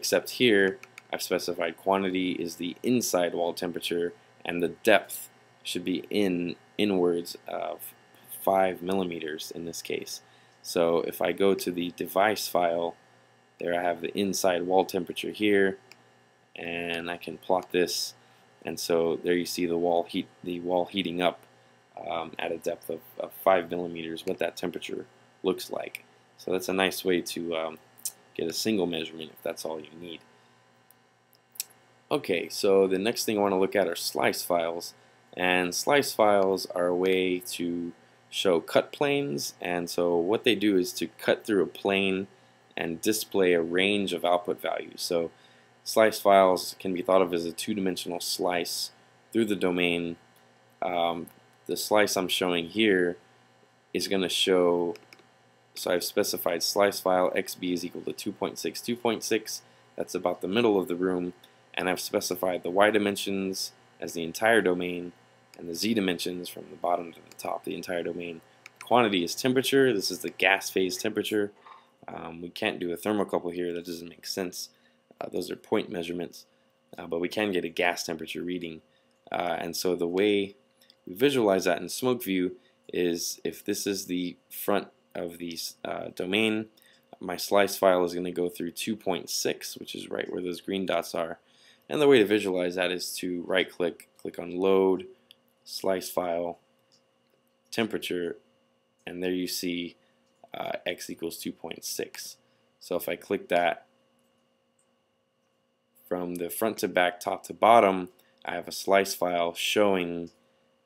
except here I've specified quantity is the inside wall temperature and the depth should be in inwards of 5 millimeters in this case. So if I go to the device file, there I have the inside wall temperature here, and I can plot this, and so there you see the wall heat, the wall heating up um, at a depth of, of, 5 millimeters, what that temperature looks like. So that's a nice way to um, get a single measurement if that's all you need. Okay, so the next thing I want to look at are slice files. And slice files are a way to show cut planes. And so what they do is to cut through a plane and display a range of output values. So slice files can be thought of as a two-dimensional slice through the domain. Um, the slice I'm showing here is going to show, so I've specified slice file xb is equal to 2.6, 2.6. That's about the middle of the room and I've specified the y dimensions as the entire domain and the z dimensions from the bottom to the top, the entire domain. Quantity is temperature. This is the gas phase temperature. Um, we can't do a thermocouple here. That doesn't make sense. Uh, those are point measurements. Uh, but we can get a gas temperature reading. Uh, and so the way we visualize that in SmokeView is if this is the front of the uh, domain, my slice file is going to go through 2.6, which is right where those green dots are. And the way to visualize that is to right click, click on load, slice file, temperature, and there you see uh, x equals 2.6. So if I click that from the front to back, top to bottom, I have a slice file showing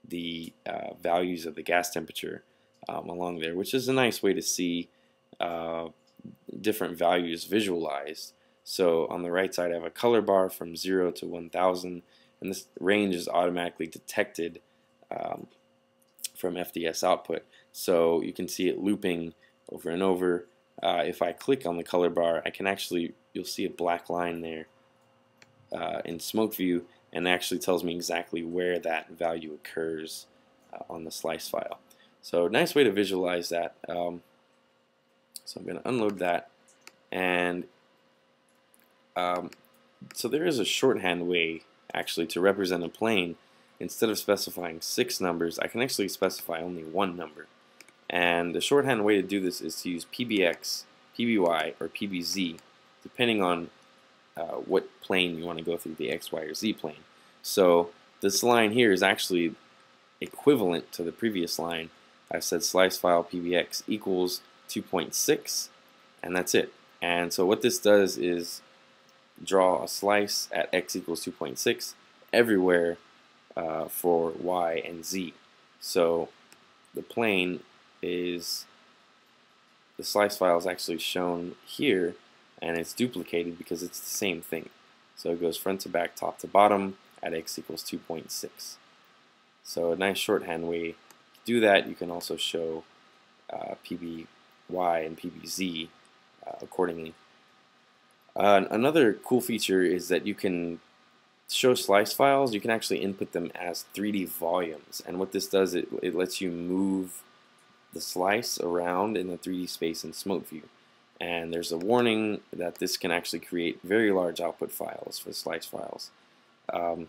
the uh, values of the gas temperature um, along there, which is a nice way to see uh, different values visualized. So on the right side I have a color bar from 0 to 1000 and this range is automatically detected um, from FDS output. So you can see it looping over and over. Uh, if I click on the color bar I can actually, you'll see a black line there uh, in SmokeView and actually tells me exactly where that value occurs uh, on the slice file. So nice way to visualize that. Um, so I'm going to unload that and um, so there is a shorthand way actually to represent a plane. Instead of specifying six numbers, I can actually specify only one number. And the shorthand way to do this is to use PBX, PBY, or PBZ, depending on uh, what plane you want to go through, the X, Y, or Z plane. So this line here is actually equivalent to the previous line. I've said slice file PBX equals 2.6, and that's it. And so what this does is draw a slice at x equals 2.6 everywhere uh, for y and z. So the plane is, the slice file is actually shown here and it's duplicated because it's the same thing. So it goes front to back, top to bottom at x equals 2.6. So a nice shorthand way do that. You can also show uh, PBY and PBZ uh, accordingly. Uh, another cool feature is that you can show slice files, you can actually input them as 3D volumes. And what this does, it, it lets you move the slice around in the 3D space in SmokeView. And there's a warning that this can actually create very large output files for slice files. Um,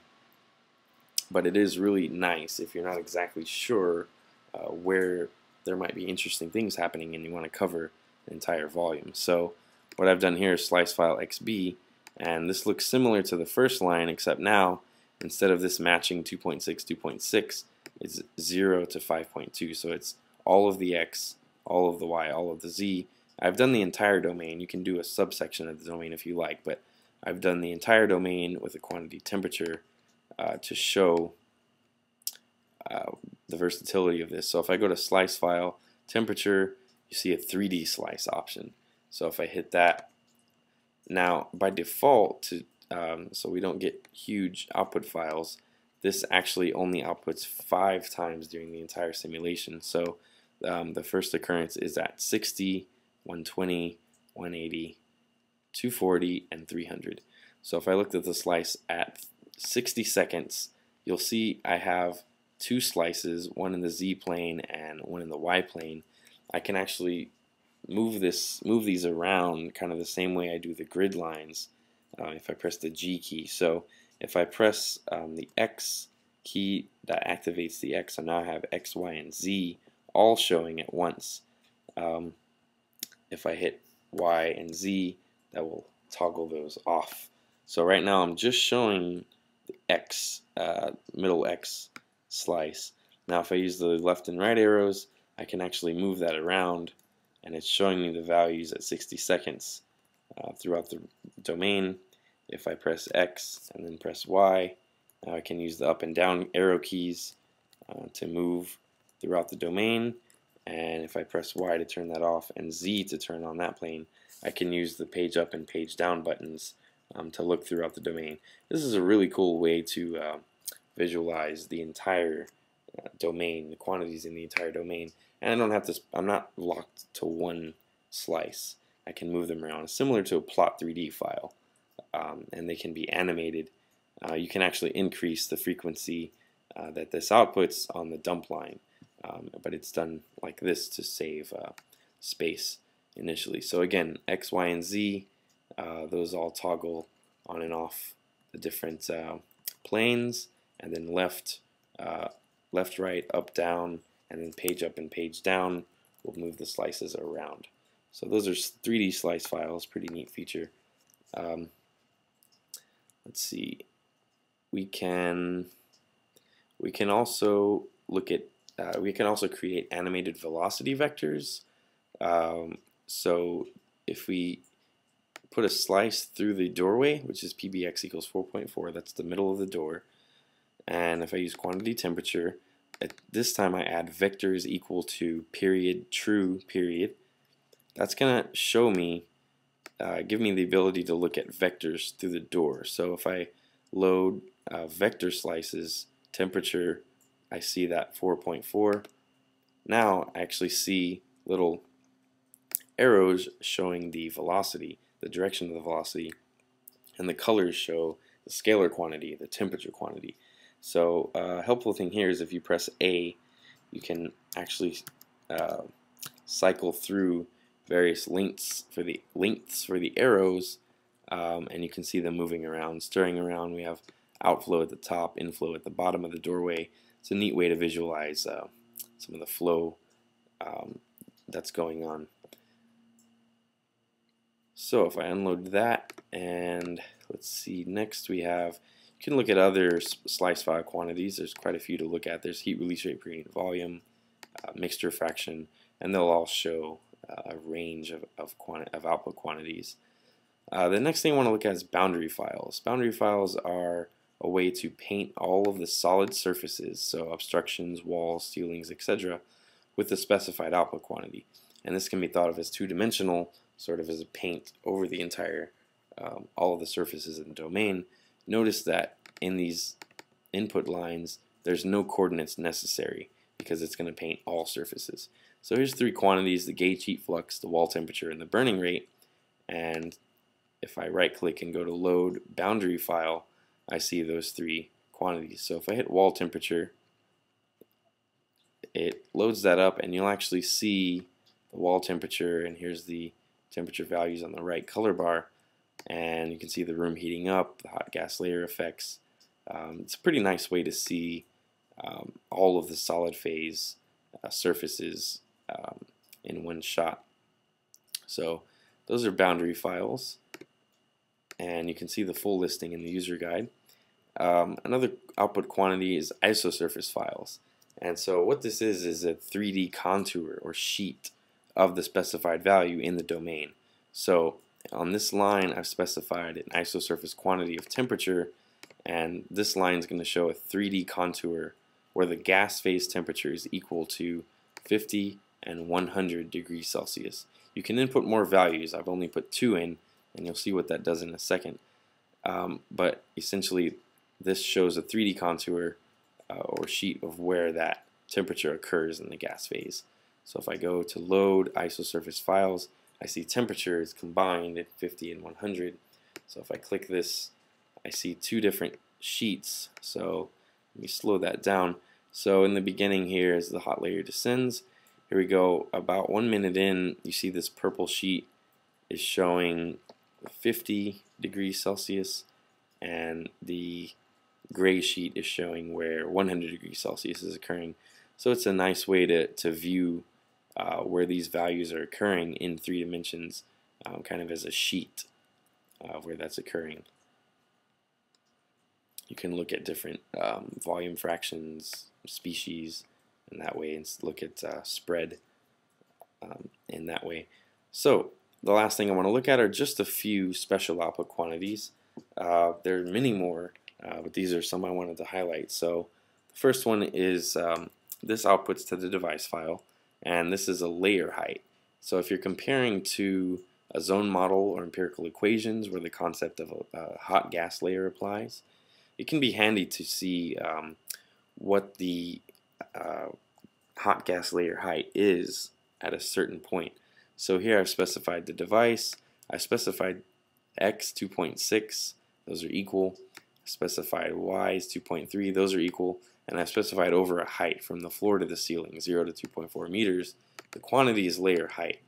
but it is really nice if you're not exactly sure uh, where there might be interesting things happening and you want to cover an entire volume. So what I've done here is slice file XB and this looks similar to the first line except now instead of this matching 2.6 2.6 it's 0 to 5.2 so it's all of the X all of the Y all of the Z. I've done the entire domain. You can do a subsection of the domain if you like but I've done the entire domain with a quantity temperature uh, to show uh, the versatility of this so if I go to slice file temperature you see a 3D slice option so if I hit that, now by default, to um, so we don't get huge output files, this actually only outputs five times during the entire simulation. So um, the first occurrence is at 60, 120, 180, 240, and 300. So if I looked at the slice at 60 seconds, you'll see I have two slices, one in the Z plane and one in the Y plane. I can actually move this move these around kind of the same way I do the grid lines uh, if I press the G key. So if I press um, the X key that activates the X, so now I have X, Y, and Z all showing at once. Um, if I hit Y and Z, that will toggle those off. So right now I'm just showing the X, uh, middle X slice. Now if I use the left and right arrows, I can actually move that around and it's showing me the values at 60 seconds uh, throughout the domain. If I press X and then press Y, now I can use the up and down arrow keys uh, to move throughout the domain and if I press Y to turn that off and Z to turn on that plane, I can use the page up and page down buttons um, to look throughout the domain. This is a really cool way to uh, visualize the entire uh, domain, the quantities in the entire domain, and I don't have to, I'm not locked to one slice. I can move them around. Similar to a plot3d file, um, and they can be animated. Uh, you can actually increase the frequency uh, that this outputs on the dump line um, but it's done like this to save uh, space initially. So again, X, Y, and Z, uh, those all toggle on and off the different uh, planes, and then left, uh, left, right, up, down, and then page up and page down will move the slices around. So those are 3D slice files, pretty neat feature. Um, let's see, we can we can also look at uh, we can also create animated velocity vectors. Um, so if we put a slice through the doorway, which is PBX equals 4.4, that's the middle of the door, and if I use quantity temperature, at this time I add vectors equal to period true period, that's going to show me, uh, give me the ability to look at vectors through the door. So if I load uh, vector slices, temperature, I see that 4.4. Now I actually see little arrows showing the velocity, the direction of the velocity, and the colors show the scalar quantity, the temperature quantity. So a uh, helpful thing here is if you press A, you can actually uh, cycle through various lengths for the lengths for the arrows, um, and you can see them moving around, stirring around. We have outflow at the top, inflow at the bottom of the doorway, it's a neat way to visualize uh, some of the flow um, that's going on. So if I unload that and let's see next we have you can look at other slice file quantities there's quite a few to look at there's heat release rate per unit volume uh, mixture fraction and they'll all show uh, a range of, of, of output quantities uh, the next thing I want to look at is boundary files boundary files are a way to paint all of the solid surfaces, so obstructions, walls, ceilings, etc., with the specified output quantity. And this can be thought of as two-dimensional, sort of as a paint over the entire, um, all of the surfaces in the domain. Notice that in these input lines, there's no coordinates necessary because it's going to paint all surfaces. So here's three quantities, the gauge heat flux, the wall temperature, and the burning rate. And if I right click and go to load boundary file, I see those three quantities. So if I hit wall temperature, it loads that up and you'll actually see the wall temperature and here's the temperature values on the right color bar and you can see the room heating up, the hot gas layer effects. Um, it's a pretty nice way to see um, all of the solid phase uh, surfaces um, in one shot. So those are boundary files and you can see the full listing in the user guide. Um, another output quantity is isosurface files. And so what this is is a 3D contour or sheet of the specified value in the domain. So on this line I've specified an isosurface quantity of temperature and this line is going to show a 3D contour where the gas phase temperature is equal to 50 and 100 degrees Celsius. You can input more values. I've only put two in and you'll see what that does in a second. Um, but essentially, this shows a 3D contour uh, or sheet of where that temperature occurs in the gas phase. So if I go to load isosurface files, I see temperatures combined at 50 and 100. So if I click this, I see two different sheets. So let me slow that down. So in the beginning here, as the hot layer descends, here we go, about one minute in, you see this purple sheet is showing 50 degrees Celsius and the gray sheet is showing where 100 degrees Celsius is occurring. So it's a nice way to, to view uh, where these values are occurring in three dimensions, um, kind of as a sheet uh, where that's occurring. You can look at different um, volume fractions, species, in that way, and look at uh, spread um, in that way. So the last thing I want to look at are just a few special output quantities. Uh, there are many more, uh, but these are some I wanted to highlight. So the first one is um, this outputs to the device file, and this is a layer height. So if you're comparing to a zone model or empirical equations where the concept of a, a hot gas layer applies, it can be handy to see um, what the uh, hot gas layer height is at a certain point. So here I've specified the device, I specified x 2.6, those are equal, specified y is 2.3, those are equal, and I specified over a height from the floor to the ceiling, 0 to 2.4 meters. The quantity is layer height.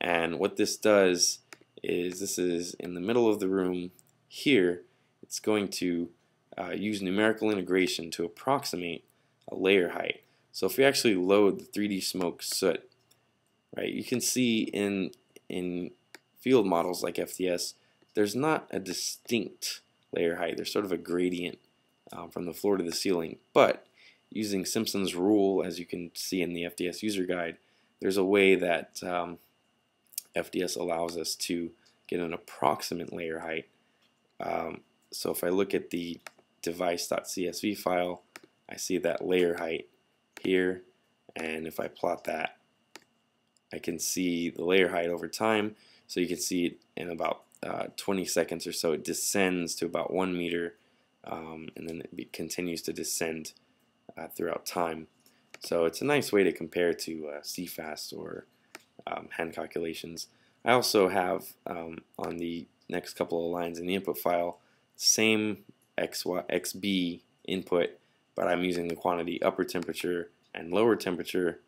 And what this does is this is in the middle of the room here, it's going to uh, use numerical integration to approximate a layer height. So if we actually load the 3D smoke soot, right, you can see in in field models like FDS, there's not a distinct layer height. There's sort of a gradient um, from the floor to the ceiling. But using Simpson's rule, as you can see in the FDS user guide, there's a way that um, FDS allows us to get an approximate layer height. Um, so if I look at the device.csv file, I see that layer height here, and if I plot that, I can see the layer height over time. So you can see in about uh, 20 seconds or so, it descends to about one meter um, and then it continues to descend uh, throughout time. So it's a nice way to compare to uh, CFAST or um, hand calculations. I also have um, on the next couple of lines in the input file same XY, XB input, but I'm using the quantity upper temperature and lower temperature.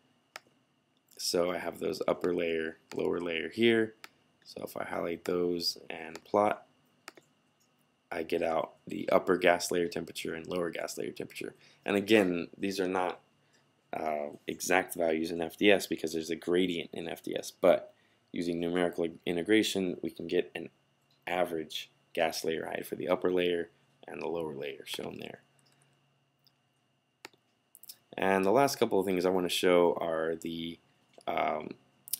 So I have those upper layer, lower layer here. So if I highlight those and plot, I get out the upper gas layer temperature and lower gas layer temperature. And again, these are not uh, exact values in FDS because there's a gradient in FDS, but using numerical integration, we can get an average gas layer height for the upper layer and the lower layer shown there. And the last couple of things I want to show are the um,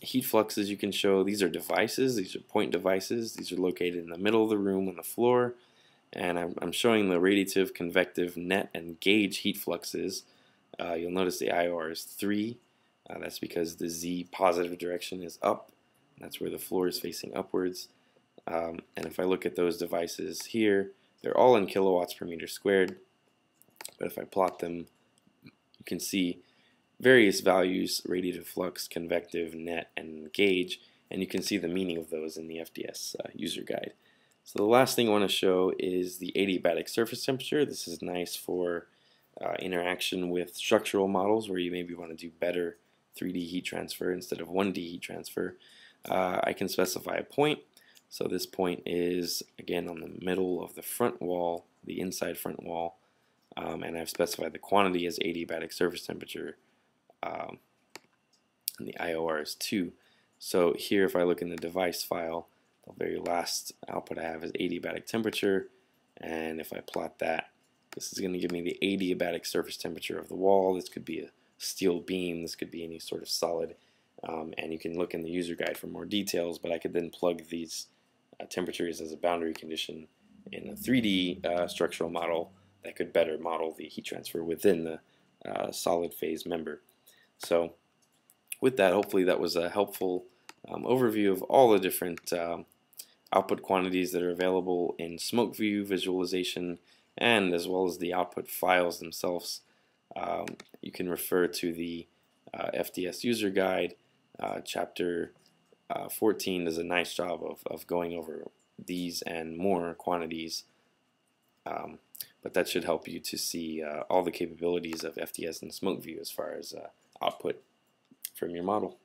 heat fluxes you can show. These are devices, these are point devices. These are located in the middle of the room on the floor and I'm, I'm showing the radiative, convective, net, and gauge heat fluxes. Uh, you'll notice the IOR is 3. Uh, that's because the Z positive direction is up. That's where the floor is facing upwards. Um, and if I look at those devices here, they're all in kilowatts per meter squared. But if I plot them, you can see various values, radiative flux, convective, net, and gauge, and you can see the meaning of those in the FDS uh, user guide. So the last thing I want to show is the adiabatic surface temperature. This is nice for uh, interaction with structural models where you maybe want to do better 3D heat transfer instead of 1D heat transfer. Uh, I can specify a point. So this point is again on the middle of the front wall, the inside front wall, um, and I've specified the quantity as adiabatic surface temperature, um, and the IOR is 2. So here if I look in the device file, the very last output I have is adiabatic temperature. And if I plot that this is going to give me the adiabatic surface temperature of the wall. This could be a steel beam. This could be any sort of solid. Um, and you can look in the user guide for more details but I could then plug these uh, temperatures as a boundary condition in a 3D uh, structural model that could better model the heat transfer within the uh, solid phase member. So with that hopefully that was a helpful um, overview of all the different um, output quantities that are available in SmokeView visualization and as well as the output files themselves. Um, you can refer to the uh, FDS user guide. Uh, chapter uh, 14 does a nice job of, of going over these and more quantities. Um, but that should help you to see uh, all the capabilities of FDS and SmokeView as far as uh, output from your model.